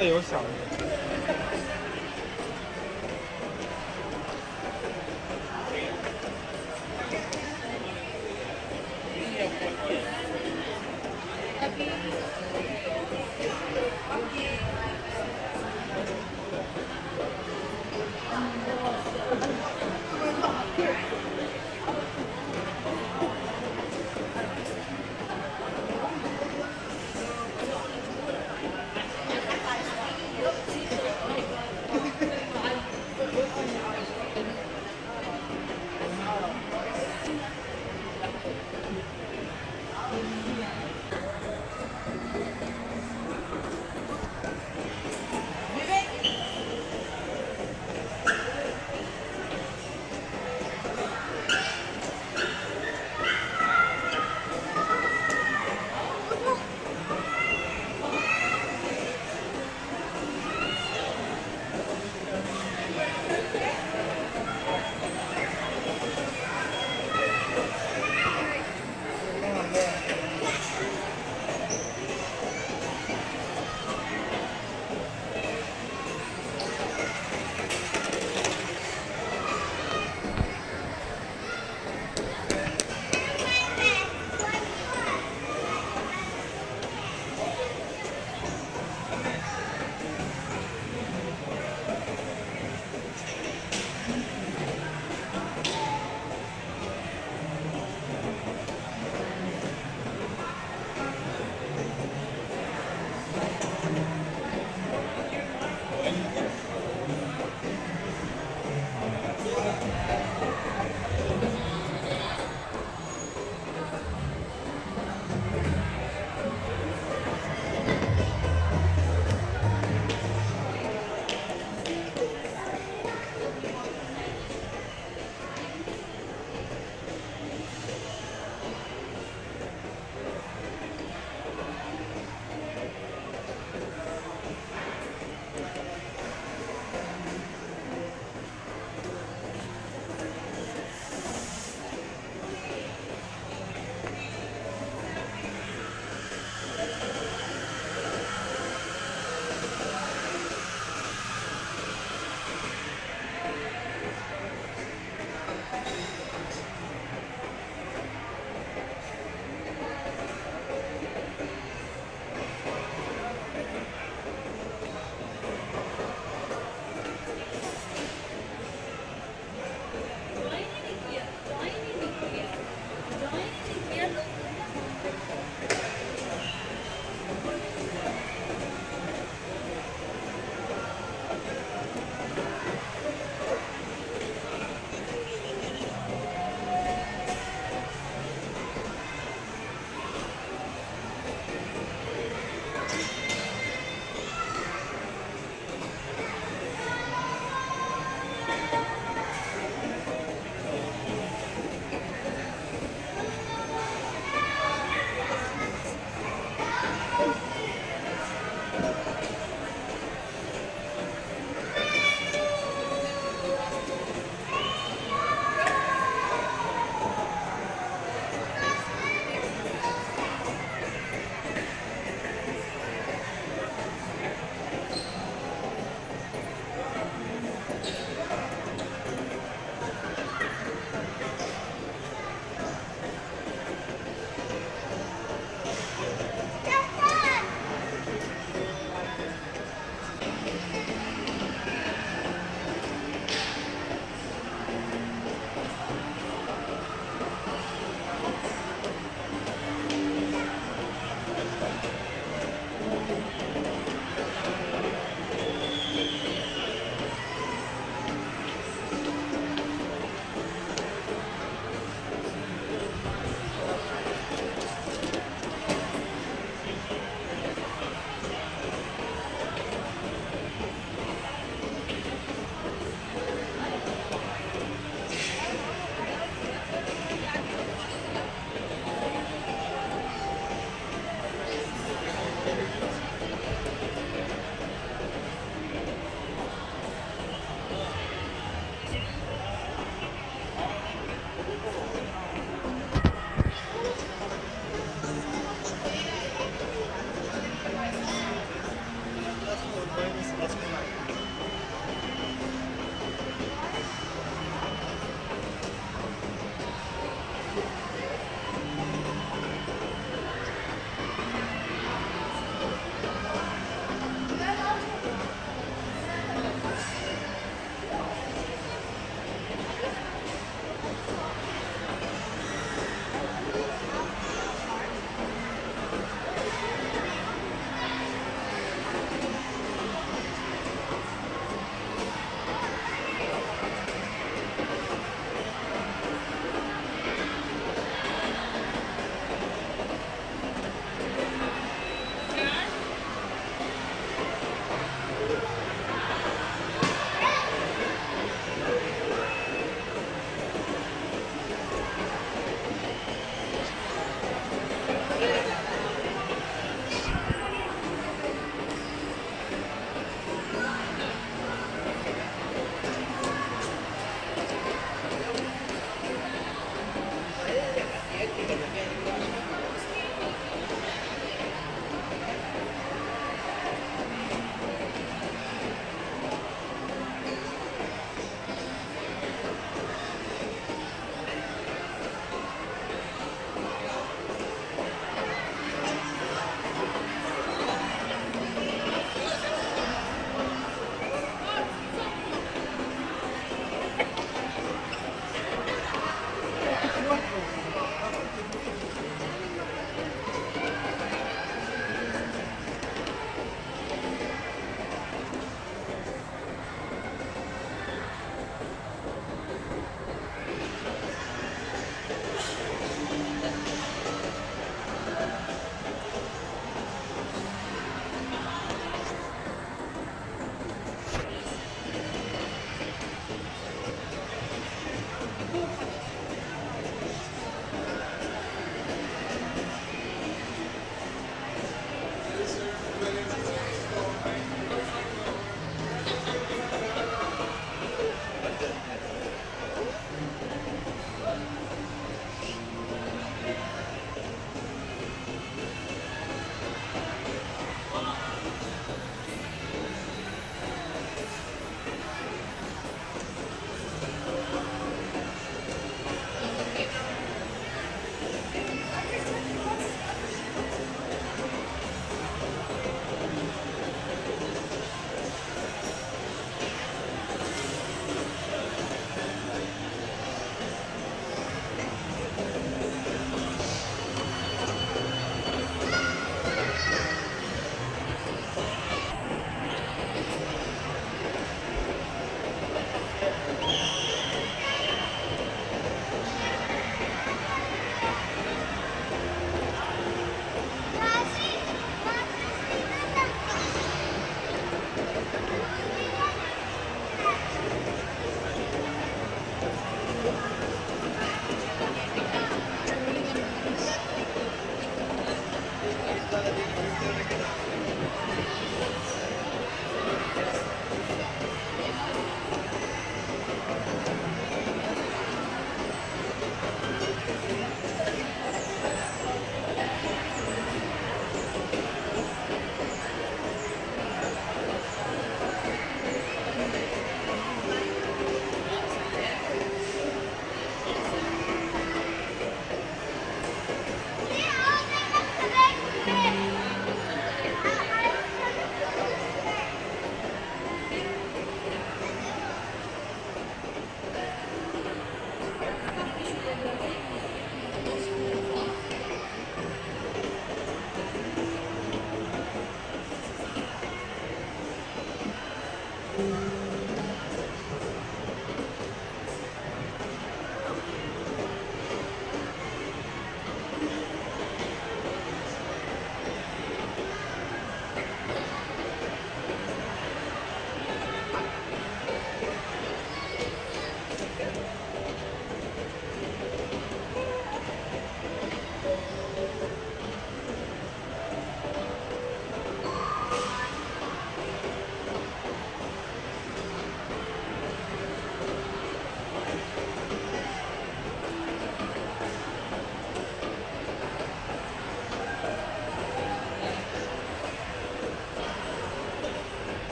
的有小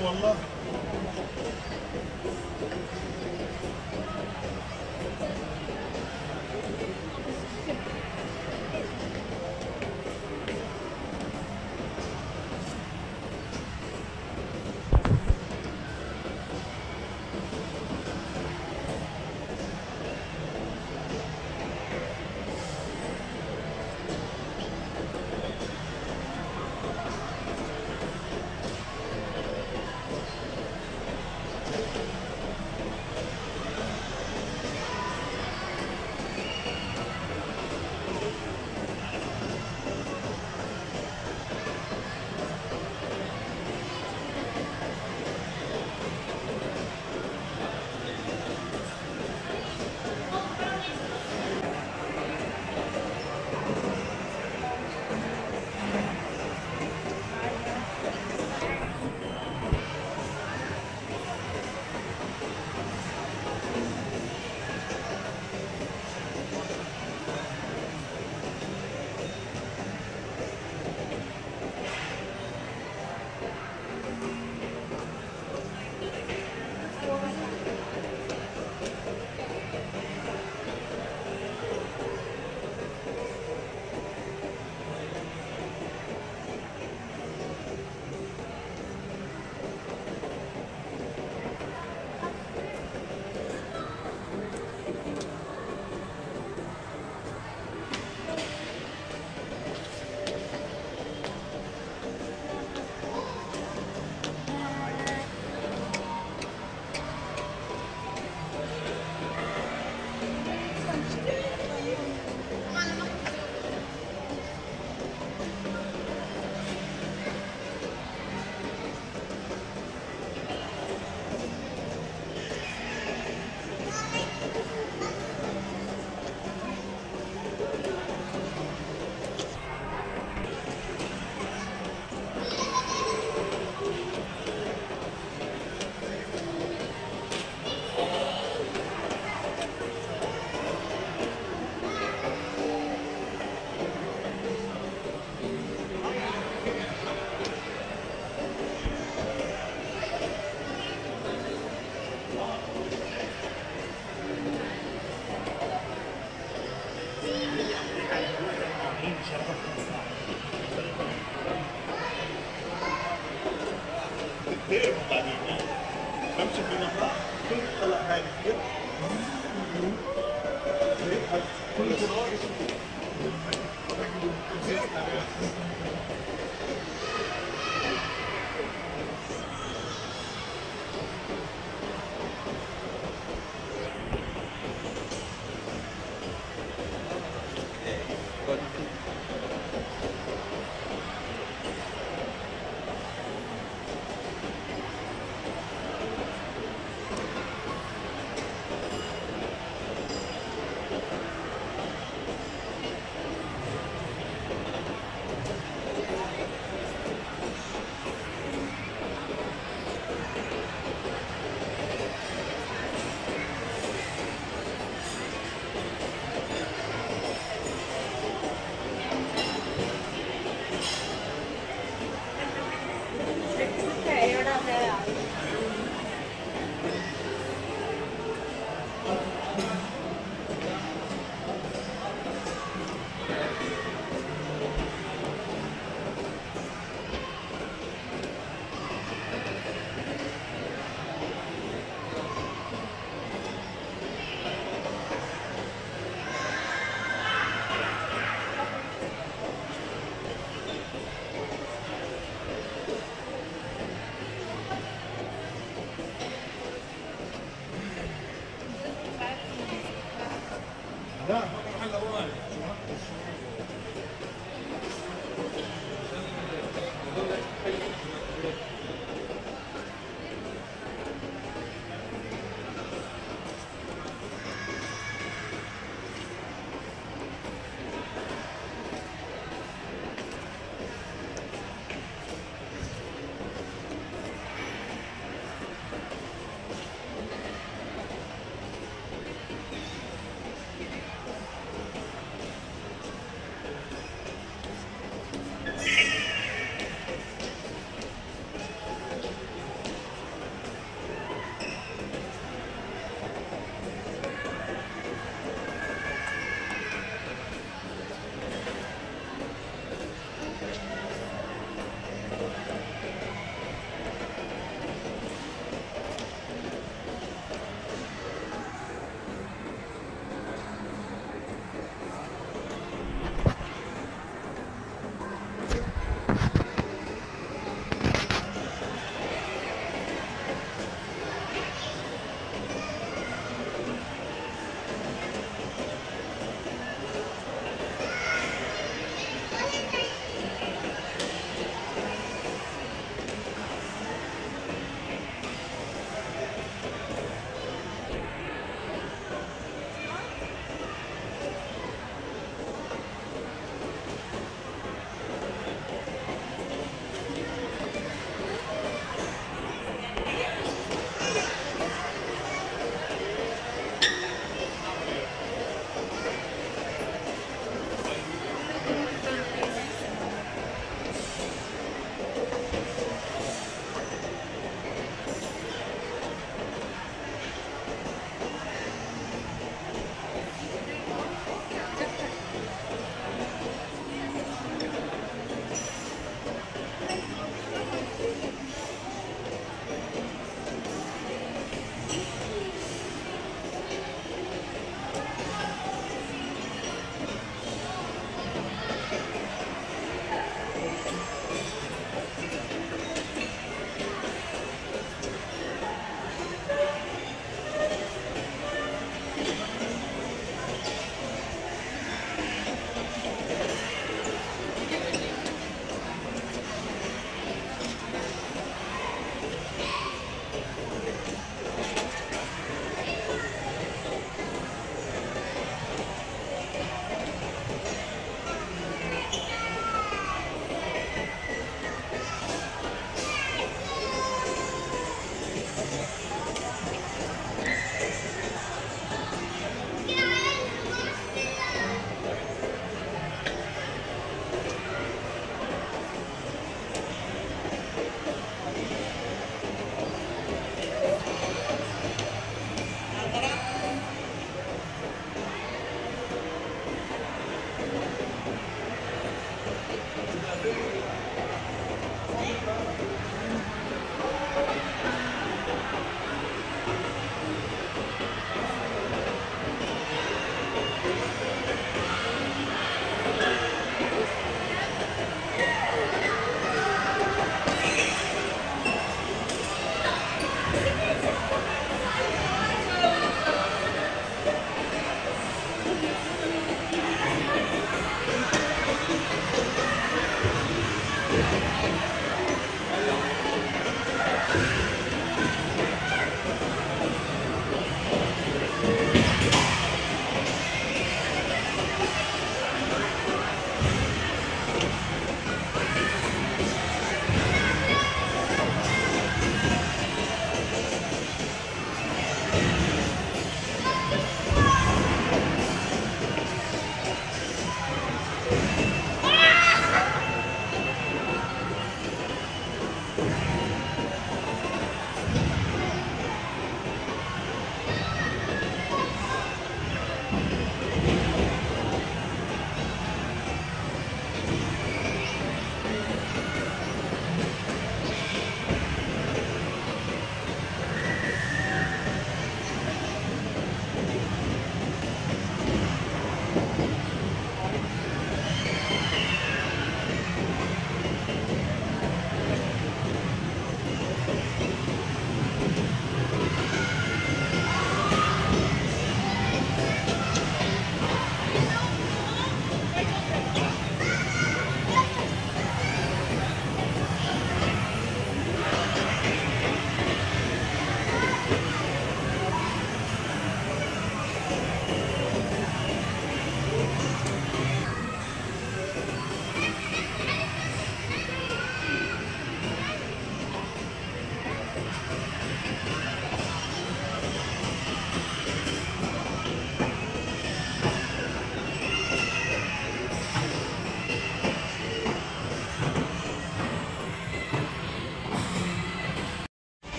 one love.